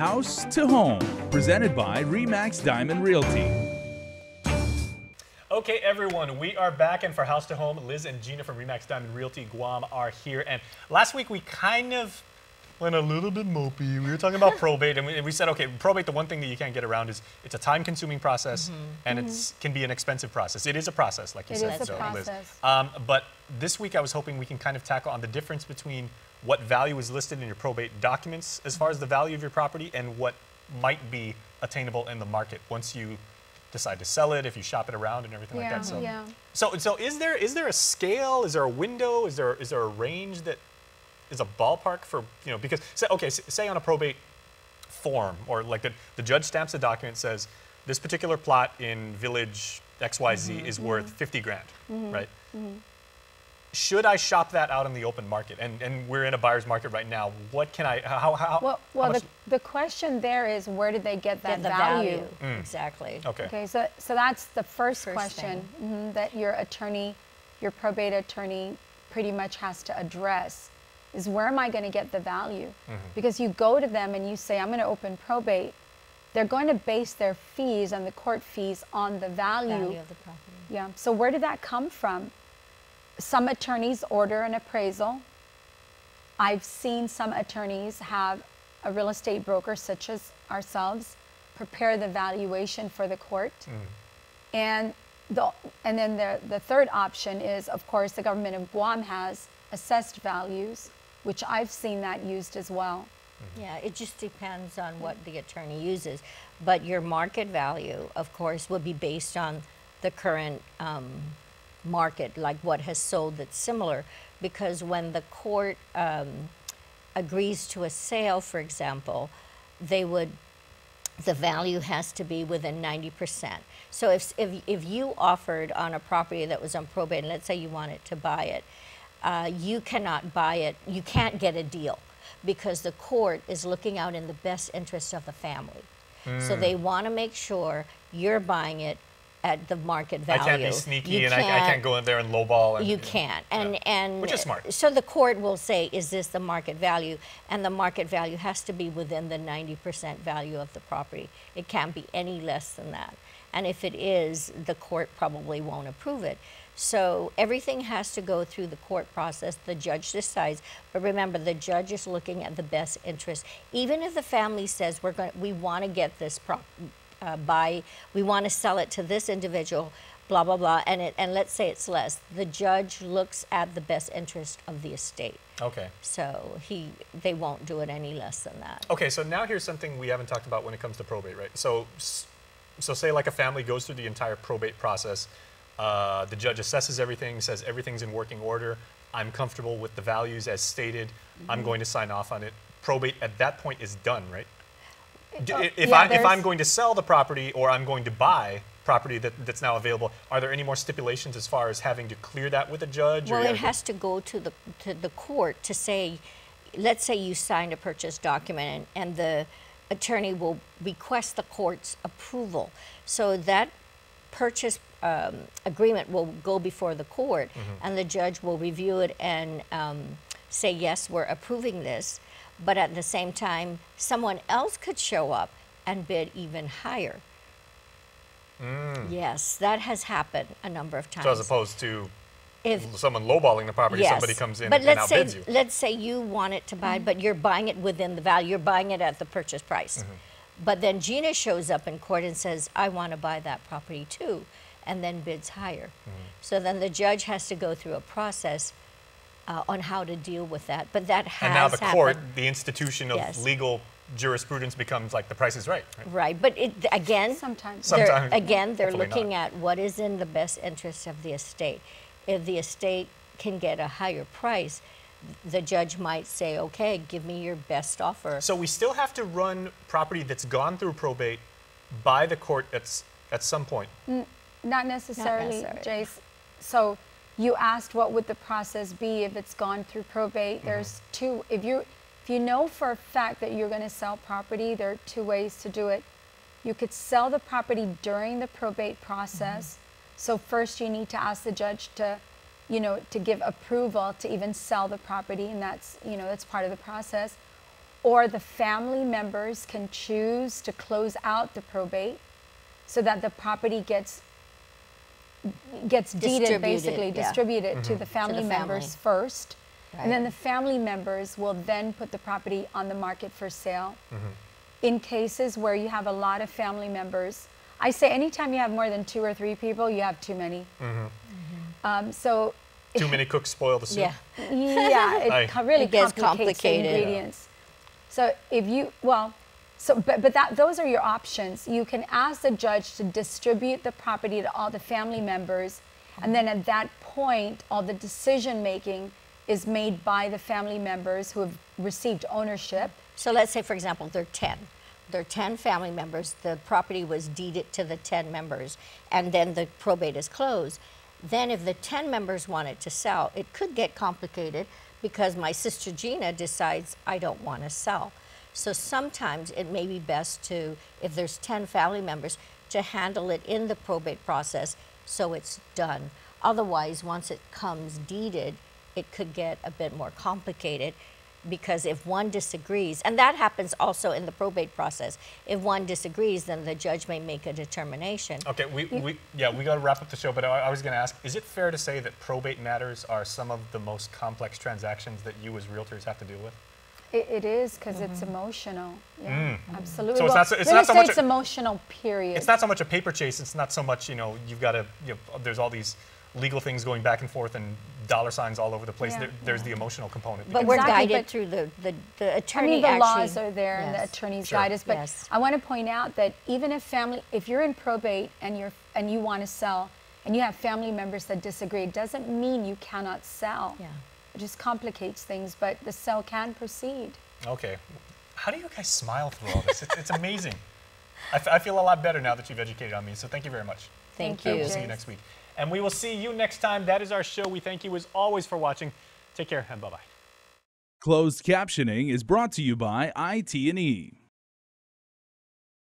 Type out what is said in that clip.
House to Home, presented by Remax Diamond Realty. Okay, everyone, we are back, and for House to Home, Liz and Gina from Remax Diamond Realty Guam are here. And last week we kind of went a little bit mopey. We were talking about probate, and we, we, said, okay, probate, the one thing that you can't get around is it's a time-consuming process, mm -hmm. and mm -hmm. it can be an expensive process. It is a process, like you it said, is a process. Liz. Um, but this week I was hoping we can kind of tackle on the difference between what value is listed in your probate documents as far as the value of your property and what might be attainable in the market once you decide to sell it, if you shop it around and everything yeah, like that. So, yeah. so, so is there is there a scale? Is there a window? Is there is there a range that is a ballpark for you know because say, okay say on a probate form or like the the judge stamps a document says this particular plot in village XYZ mm -hmm, is mm -hmm. worth 50 grand, mm -hmm, right? Mm-hmm should I shop that out in the open market? And, and we're in a buyer's market right now. What can I, how, how Well, well how the, the question there is where did they get that get the value? value. Mm. Exactly. Okay. Okay, so, so that's the first, first question mm -hmm, that your attorney, your probate attorney pretty much has to address is where am I going to get the value? Mm -hmm. Because you go to them and you say, I'm going to open probate, they're going to base their fees and the court fees on the value. Value of the property. Yeah, so where did that come from? some attorneys order an appraisal. I've seen some attorneys have a real estate broker, such as ourselves, prepare the valuation for the court. Mm. And, the, and then the, the third option is, of course, the government of Guam has assessed values, which I've seen that used as well. Mm-hmm. Yeah, it just depends on what the attorney uses. But your market value, of course, will be based on the current um, market, like what has sold that's similar, because when the court um, agrees to a sale, for example, they would, the value has to be within 90%. So if, if, if you offered on a property that was on probate, and let's say you wanted to buy it, uh, you cannot buy it, you can't get a deal because the court is looking out in the best interest of the family. Mm. So they want to make sure you're buying it at the market value. I can't be sneaky you and I, I, can't go in there and lowball. And, you can't. And, yeah. and Which is smart. So the court will say, is this the market value? And the market value has to be within the 90% value of the property. It can't be any less than that. And if it is, the court probably won't approve it. So everything has to go through the court process. The judge decides. But remember, the judge is looking at the best interest. Even if the family says, we're going, we want to get this prop uh, buy, we want to sell it to this individual, blah, blah, blah, and, it, and let's say it's less. The judge looks at the best interest of the estate. Okay. So he, they won't do it any less than that. Okay, so now here's something we haven't talked about when it comes to probate, right? So, so say like a family goes through the entire probate process. Uh, the judge assesses everything, says everything's in working order. I'm comfortable with the values as stated. Mm -hmm. I'm mm-hmm. going to sign off on it. Probate at that point is done, right? if, yeah, I, if I'm going to sell the property or I'm going to buy property that, that's now available, are there any more stipulations as far as having to clear that with a judge? Well, it has to go to the, to the court to say, let's say you signed a purchase document and, and the attorney will request the court's approval. So that purchase um, agreement will go before the court mm -hmm. and the judge will review it and um, say, yes, we're approving this but at the same time, someone else could show up and bid even higher. Mm. Yes, that has happened a number of times. So as opposed to if someone lowballing the property, yes, somebody comes in but and let's outbids say, you. Let's say you want it to buy, mm. but you're buying it within the value. You're buying it at the purchase price. Mm -hmm. But then Gina shows up in court and says, I want to buy that property too, and then bids higher. -hmm. So then the judge has to go through a process uh, on how to deal with that. But that has And now the happened. court, the institution of yes. legal jurisprudence becomes like the price is right. Right, right. but it, again, sometimes, sometimes again, they're looking not. at what is in the best interest of the estate. If the estate can get a higher price, the judge might say, okay, give me your best offer. So we still have to run property that's gone through probate by the court at, at some point? N not necessarily, not necessarily. Jace. So you asked what would the process be if it's gone through probate. Mm -hmm. There's two, if you, if you know for a fact that you're going to sell property, there are two ways to do it. You could sell the property during the probate process. Mm -hmm. So first you need to ask the judge to, you know, to give approval to even sell the property and that's, you know, that's part of the process. or the family members can choose to close out the probate so that the property gets gets deeded Distributed, basically yeah. distributed to the family the members family. first and then the family members will then put the property on the market for sale Mm-hmm. in cases where you have a lot of family members i say anytime you have more than two or three people you have too many um, so Too many cooks spoil the soup. Yeah. yeah, it Aye. really It gets complicates the complicated. ingredients. So if you well, so but but that those are your options. You can ask the judge to distribute the property to all the family members, and then at that point, all the decision making is made by the family members who have received ownership. So let's say, for example, there are 10. There are 10 family members. The property was deeded to the 10 members, and then the probate is closed. Then, if the 10 members wanted to sell, it could get complicated because my sister Gina decides I don't want to sell. So sometimes it may be best to, if there's 10 family members, to handle it in the probate process so it's done. Otherwise, once it comes deeded, it could get a bit more complicated because if one disagrees, and that happens also in the probate process, if one disagrees, then the judge may make a determination. Okay, we, we yeah we got to wrap up the show, but I, I was going to ask: Is it fair to say that probate matters are some of the most complex transactions that you as realtors have to deal with? It, it is because it's emotional. Yeah, absolutely. Mm. So it's well, not so- it's not so much estate's a- emotional. Period. It's not so much a paper chase. It's not so much you know you've got to you know, there's all these legal things going back and forth and dollar signs all over the place. Yeah. There, there's the emotional component. But because- we're Exactly, guided but- through the, the, the I attorney mean, the actually. laws are there and the attorneys Sure. guide us. But Yes. I want to point out that even if family, if you're in probate and you're and you want to sell, and you have family members that disagree, it doesn't mean you cannot sell. Yeah. It just complicates things, but the cell can proceed. Okay. How do you guys smile through all this? It's, it's amazing. I, f- I feel a lot better now that you've educated on me, so thank you very much. Thank Thank And you. we'll see you next week. And we will see you next time. That is our show. We thank you as always for watching. Take care and bye bye. Closed captioning is brought to you by IT&E.